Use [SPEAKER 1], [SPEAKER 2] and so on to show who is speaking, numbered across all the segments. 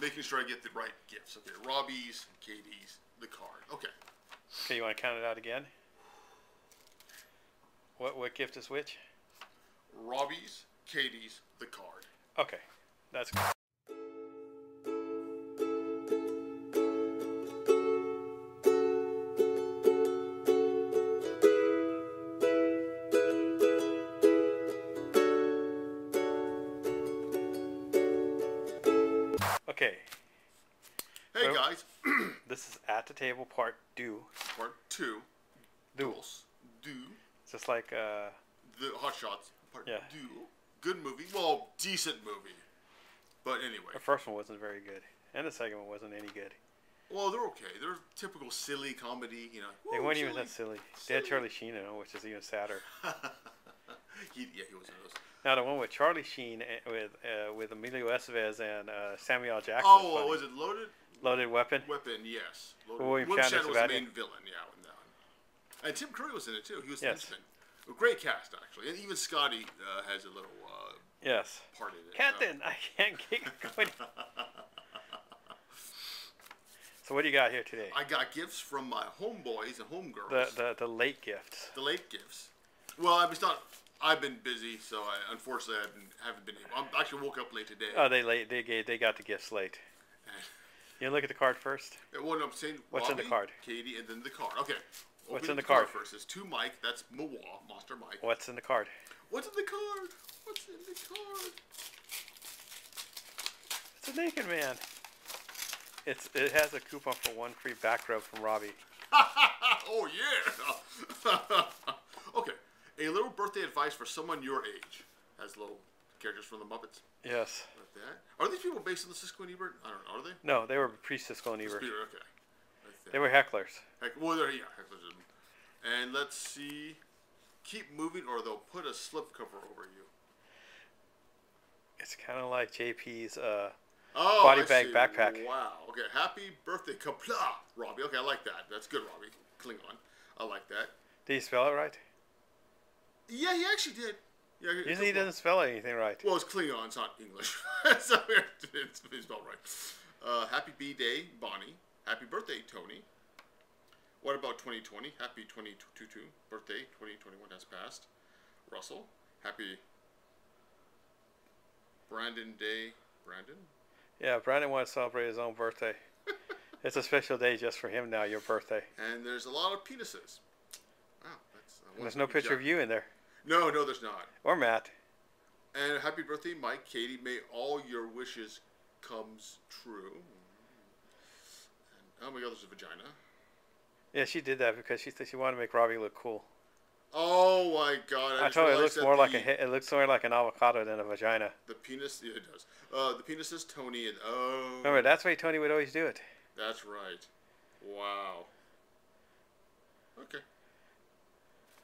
[SPEAKER 1] making sure I get the right gifts. Okay, Robbie's, Katie's, the card. Okay.
[SPEAKER 2] Okay, you want to count it out again? What what gift is which?
[SPEAKER 1] Robbie's, Katie's, the card.
[SPEAKER 2] Okay, that's good. This is at the table part two.
[SPEAKER 1] part two.
[SPEAKER 2] Duels.
[SPEAKER 1] Do
[SPEAKER 2] Just like uh,
[SPEAKER 1] the Hot Shots part
[SPEAKER 2] Yeah.
[SPEAKER 1] two. Good movie. Well, decent movie. But anyway,
[SPEAKER 2] the first one wasn't very good, and the second one wasn't any good.
[SPEAKER 1] well, they're okay. They're typical silly comedy. You know,
[SPEAKER 2] They weren't even that silly. They had Charlie Sheen in them, which is even sadder.
[SPEAKER 1] he, yeah, he was in those.
[SPEAKER 2] Now the one with Charlie Sheen eh, with uh, with Emilio Estevez and uh, Samuel Jackson.
[SPEAKER 1] Oh,
[SPEAKER 2] funny.
[SPEAKER 1] was it Loaded
[SPEAKER 2] Loaded Weapon?
[SPEAKER 1] Weapon? Yes. Loaded.
[SPEAKER 2] William
[SPEAKER 1] William Shatner was the main
[SPEAKER 2] it.
[SPEAKER 1] villain. Yeah, in that one. And Tim Curry was in it too. He was the
[SPEAKER 2] Yes.
[SPEAKER 1] henchman. A great cast actually, and even Scotty uh, has a little uh,
[SPEAKER 2] Yes.
[SPEAKER 1] part in it.
[SPEAKER 2] Captain, I can't get going. so what do you got here today?
[SPEAKER 1] I got gifts from my homeboys and homegirls.
[SPEAKER 2] The the the late gifts.
[SPEAKER 1] the late gifts. Well, I was not. I've been busy, so I unfortunately I haven't, haven't been able. I actually woke up late today.
[SPEAKER 2] Oh, they late. They gave. They got the gifts late. You look at the card first.
[SPEAKER 1] Uh, well, no, I'm saying
[SPEAKER 2] What's in the card?
[SPEAKER 1] Katie, and then the card. Okay.
[SPEAKER 2] What's in the card?
[SPEAKER 1] first? It's two Mike. That's Mawa, Monster Mike.
[SPEAKER 2] What's in the card?
[SPEAKER 1] What's in the card? What's in the card?
[SPEAKER 2] It's a naked man. It's it has a coupon for one free back rub from Robbie.
[SPEAKER 1] oh yeah. okay. A little birthday advice for someone your age. Has little characters from the Muppets.
[SPEAKER 2] Yes.
[SPEAKER 1] Like that. Are these people based on the Siskel and Ebert? I don't know. Are they?
[SPEAKER 2] No, they were pre Siskel and Ebert.
[SPEAKER 1] Okay. Like.
[SPEAKER 2] They were hecklers.
[SPEAKER 1] Heck, well, there, yeah, hecklerism. And let's see. Keep moving, or they'll put a slipcover over you.
[SPEAKER 2] It's kind of like JP's. Uh,
[SPEAKER 1] Oh,
[SPEAKER 2] Body
[SPEAKER 1] I
[SPEAKER 2] bag
[SPEAKER 1] see.
[SPEAKER 2] backpack.
[SPEAKER 1] Wow. Okay. Happy birthday, Qapla', Robbie. Okay, I like that. That's good, Robbie. Klingon. I like that.
[SPEAKER 2] did he spell it right?
[SPEAKER 1] Yeah, he actually did. Yeah.
[SPEAKER 2] Usually he doesn't spell anything right.
[SPEAKER 1] Well, it's Klingon. It's not English. so it's, it's spelled right. Uh, happy B Day, Bonnie. Happy birthday, Tony. What about 2020? Happy 2022 birthday. 2021 has passed. Russell. Happy Brandon Day. Brandon?
[SPEAKER 2] Yeah, Brandon wants to celebrate his own birthday. it's a special day just for him now, your birthday.
[SPEAKER 1] And there's a lot of penises. Wow. That's,
[SPEAKER 2] there's no picture of you in there.
[SPEAKER 1] No, no, there's not.
[SPEAKER 2] Or Matt.
[SPEAKER 1] And happy birthday, Mike, Katie. May all your wishes comes true. And, oh my God, there's a vagina.
[SPEAKER 2] Yeah, she did that because she said she wanted to make Robbie look cool.
[SPEAKER 1] Oh my God!
[SPEAKER 2] I,
[SPEAKER 1] just
[SPEAKER 2] told her it looks more like a it looks more like an avocado than a vagina.
[SPEAKER 1] The penis, yeah, it does. Uh, the penis is Tony, and oh,
[SPEAKER 2] Remember, that's why Tony would always do it.
[SPEAKER 1] that's right. Wow. Okay.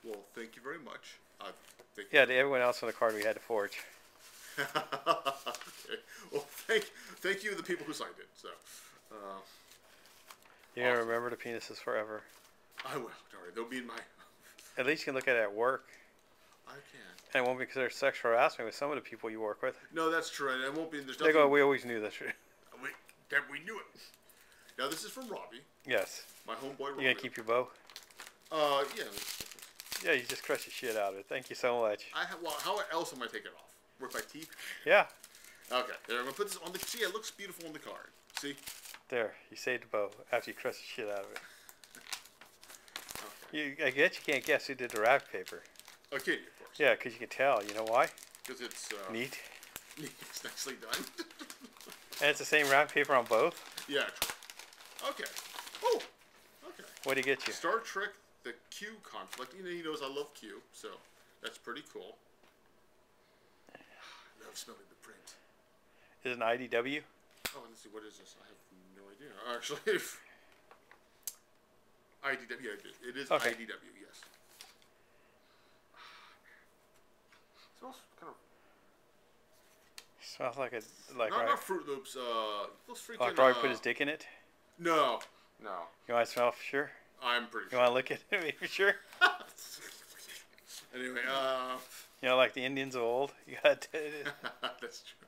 [SPEAKER 1] Well, thank you very much. I think.
[SPEAKER 2] Yeah, to everyone else on the card we had to forge.
[SPEAKER 1] okay. Well, thank thank you, the people who signed it. So, uh,
[SPEAKER 2] You're gonna remember the penises forever.
[SPEAKER 1] I will. Don't worry, they'll be in my.
[SPEAKER 2] At least you can look at it at work,
[SPEAKER 1] I can.
[SPEAKER 2] and it won't be considered sexual harassment with some of the people you work with.
[SPEAKER 1] No, that's true. And it won't be. There's
[SPEAKER 2] They go, we always knew this.
[SPEAKER 1] we, that we knew it. Now this is from Robbie,
[SPEAKER 2] yes.
[SPEAKER 1] my homeboy. Robbie.
[SPEAKER 2] You gonna keep your bow?
[SPEAKER 1] Uh, yeah.
[SPEAKER 2] Yeah, you just crush the shit out of it. Thank you so much.
[SPEAKER 1] I have. Well, how else am I taking it off? With my teeth?
[SPEAKER 2] Yeah,
[SPEAKER 1] Okay. There, I'm gonna put this on the. See, it looks beautiful on the card. See?
[SPEAKER 2] there. You saved the bow after you crushed the shit out of it.
[SPEAKER 1] Okay.
[SPEAKER 2] You, I guess you can't guess who did the wrap paper.
[SPEAKER 1] Okay, of course.
[SPEAKER 2] Yeah, 'cause you can tell. You know why?
[SPEAKER 1] Because it's uh,
[SPEAKER 2] Neat.
[SPEAKER 1] It's nicely done.
[SPEAKER 2] And it's the same wrap paper on both.
[SPEAKER 1] yeah. True. Okay. Oh. Okay.
[SPEAKER 2] What do you get you?
[SPEAKER 1] Star Trek: The Q conflict. You know, he knows I love Q, so that's pretty cool. I love smelling the print.
[SPEAKER 2] Is it an IDW?
[SPEAKER 1] Oh, let's see. What is this? I have no idea. Actually, IDW. yeah, It is
[SPEAKER 2] Okay.
[SPEAKER 1] IDW. Yes. Smells kind of
[SPEAKER 2] Smells like a like
[SPEAKER 1] not, not Fruit Loops. Uh, those freaking.
[SPEAKER 2] Like Roy
[SPEAKER 1] uh,
[SPEAKER 2] put his dick in it.
[SPEAKER 1] No, no.
[SPEAKER 2] You want to smell for sure?
[SPEAKER 1] I'm pretty
[SPEAKER 2] You
[SPEAKER 1] sure.
[SPEAKER 2] want to lick it for sure?
[SPEAKER 1] anyway, uh,
[SPEAKER 2] You know, like the Indians of old. You got. to.
[SPEAKER 1] that's true.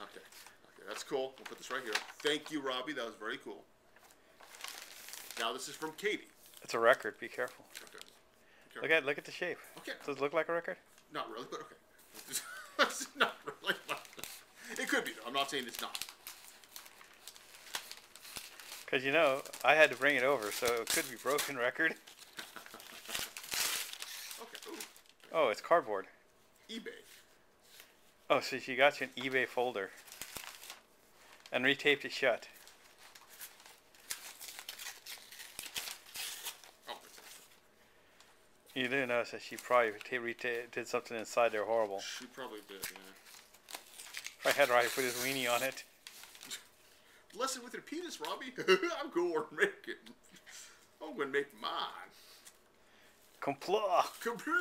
[SPEAKER 1] Okay, okay. that's cool. We'll put this right here. Thank you, Robbie. That was very cool. Now this is from Katie.
[SPEAKER 2] It's a record. Be careful.
[SPEAKER 1] Okay.
[SPEAKER 2] Look at look at the shape.
[SPEAKER 1] Okay.
[SPEAKER 2] Does it look like a record?
[SPEAKER 1] Not really, but okay. It's not really. It could be though. I'm not saying it's not.
[SPEAKER 2] Because you know, I had to bring it over, so it could be broken record.
[SPEAKER 1] Okay.
[SPEAKER 2] Oh, it's cardboard.
[SPEAKER 1] eBay.
[SPEAKER 2] Oh, so she got you an eBay folder and retaped it shut.
[SPEAKER 1] Oh,
[SPEAKER 2] You do notice that she probably reta- did something inside there horrible.
[SPEAKER 1] she probably did. Yeah.
[SPEAKER 2] If I had Robbie put his weenie on it.
[SPEAKER 1] Bless it with your penis, Robbie. I'm going to make it. I'm gonna make mine.
[SPEAKER 2] Compla.
[SPEAKER 1] Computer.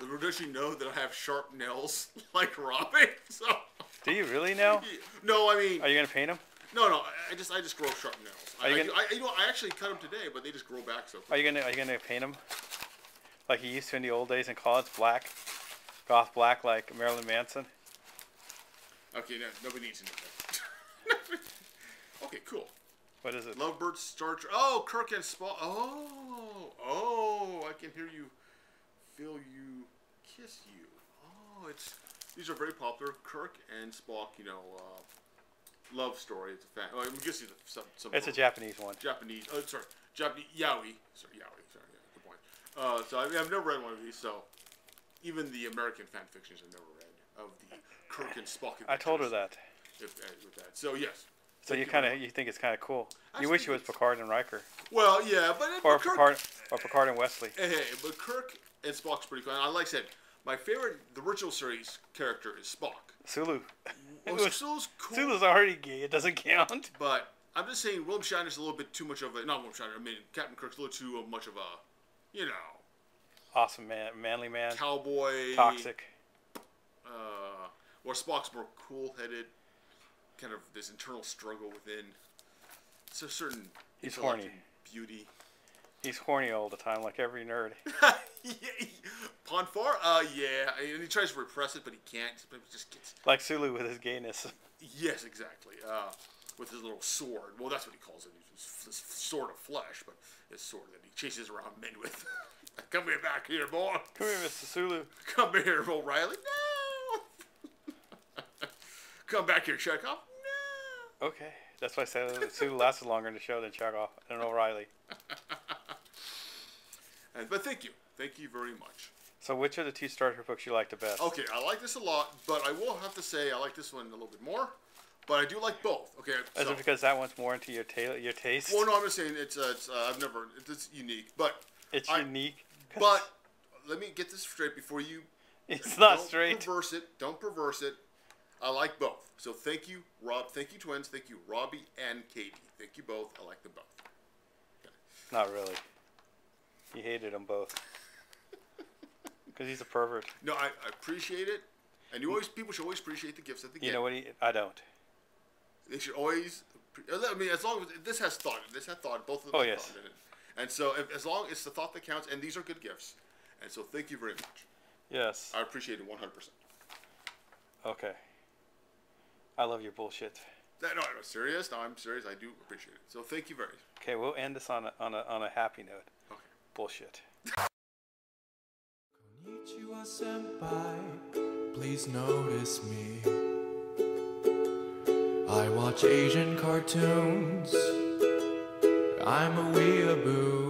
[SPEAKER 1] Little does she know that I have sharp nails like Robbie. So.
[SPEAKER 2] Do you really know?
[SPEAKER 1] No, I mean,
[SPEAKER 2] Are you gonna paint them?
[SPEAKER 1] no, no. I- just, I just grow sharp nails.
[SPEAKER 2] Are
[SPEAKER 1] I,
[SPEAKER 2] you
[SPEAKER 1] I,
[SPEAKER 2] gonna-
[SPEAKER 1] I, you know, I actually cut them today, but they just grow back so.
[SPEAKER 2] Are you gonna Are you gonna paint them like he used to in the old days in college? Black, goth black, like Marilyn Manson.
[SPEAKER 1] Okay, no, nobody needs to know that. okay, cool.
[SPEAKER 2] What is it?
[SPEAKER 1] Lovebird Star Trek. Oh, Kirk and Spock. Oh, oh, I can hear you, feel you, kiss you. Oh, it's these are very popular. Kirk and Spock. You know, uh, love story. It's a fan. Oh, I'm guessing some some.
[SPEAKER 2] It's a Japanese one.
[SPEAKER 1] Japanese. Oh, sorry, Japanese yaoi. Sorry, yaoi. Sorry, yeah, good point. Uh, so I mean, I've never read one of these. So even the American fan fictions I've never read of the Kirk and Spock.
[SPEAKER 2] I told her that.
[SPEAKER 1] If, uh, with that. So yes.
[SPEAKER 2] So you kind of you think it's kind of cool.
[SPEAKER 1] I
[SPEAKER 2] You wish it was Picard and Riker,
[SPEAKER 1] Well, yeah, but, it,
[SPEAKER 2] or
[SPEAKER 1] but Kirk,
[SPEAKER 2] Picard, or Picard and Wesley.
[SPEAKER 1] Hey, hey, but Kirk and Spock's pretty cool. And I like I said, my favorite, the original series character is Spock.
[SPEAKER 2] Sulu.
[SPEAKER 1] Well,
[SPEAKER 2] was-
[SPEAKER 1] Sulu's cool,
[SPEAKER 2] Sulu's already gay. It doesn't count.
[SPEAKER 1] but I'm just saying William Shatner's a little bit too much of a not William Shatner. I mean Captain Kirk's a little too much of a, you know,
[SPEAKER 2] Awesome man, manly man,
[SPEAKER 1] cowboy.
[SPEAKER 2] toxic.
[SPEAKER 1] Uh, or Spock's more cool-headed, kind of this internal struggle within. It's a certain
[SPEAKER 2] He's horny.
[SPEAKER 1] beauty.
[SPEAKER 2] He's horny all the time, like every nerd.
[SPEAKER 1] yeah, Pon farr, uh, yeah, and he tries to repress it, but he can't. But he just gets
[SPEAKER 2] Like Sulu with his gayness.
[SPEAKER 1] Yes, exactly. Uh, with his little sword. Well, that's what he calls it. His, his sword of flesh, but his sword that he chases around men with. Come here, back here, boy.
[SPEAKER 2] Come here, Mr. Sulu.
[SPEAKER 1] Come here, O'Reilly. No. Come back here, Chekov. No.
[SPEAKER 2] Okay, that's why I said Sulu lasted longer in the show than Chekov and O'Reilly.
[SPEAKER 1] And, but thank you, thank you very much.
[SPEAKER 2] So, which of the two Star Trek books you like the best?
[SPEAKER 1] Okay, I like this a lot, but I will have to say I like this one a little bit more. But I do like both. Okay,
[SPEAKER 2] Is
[SPEAKER 1] so-
[SPEAKER 2] it because that one's more into your ta- your taste?
[SPEAKER 1] well, no, I'm just saying it's uh, it's uh, I've never it's unique, but
[SPEAKER 2] it's
[SPEAKER 1] I-
[SPEAKER 2] unique.
[SPEAKER 1] but let me get this straight before you
[SPEAKER 2] it's not
[SPEAKER 1] don't
[SPEAKER 2] straight.
[SPEAKER 1] perverse it. Don't perverse it. I like both. So thank you, Rob. Thank you, twins. Thank you, Robbie and Katie. Thank you both. I like them both.
[SPEAKER 2] Not really. He hated them both. Because he's a pervert.
[SPEAKER 1] No, I, I appreciate it, and you always people should always appreciate the gifts that they
[SPEAKER 2] You
[SPEAKER 1] get.
[SPEAKER 2] know what? He, I don't.
[SPEAKER 1] They should always. I mean, as long as this has thought, this has thought. Both of them
[SPEAKER 2] Oh,
[SPEAKER 1] have
[SPEAKER 2] yes.
[SPEAKER 1] thought in it. And so, if, as long it's the thought that counts, and these are good gifts, and so thank you very much.
[SPEAKER 2] Yes.
[SPEAKER 1] I appreciate it one hundred percent.
[SPEAKER 2] Okay. I love your bullshit.
[SPEAKER 1] No, no, I'm serious. No, I'm serious. I do appreciate it. So thank you very. much.
[SPEAKER 2] Okay, we'll end this on a, on a, on a happy note.
[SPEAKER 1] Okay.
[SPEAKER 2] Bullshit.
[SPEAKER 3] Konnichiwa senpai, please notice me. I watch Asian cartoons. I'm a weeaboo.